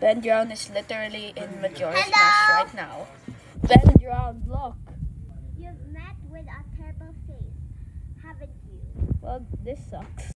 Ben Drowned is literally in Majora's Hello? Mask right now. Ben Drowned, look. You've met with a terrible face, haven't you? Well, this sucks.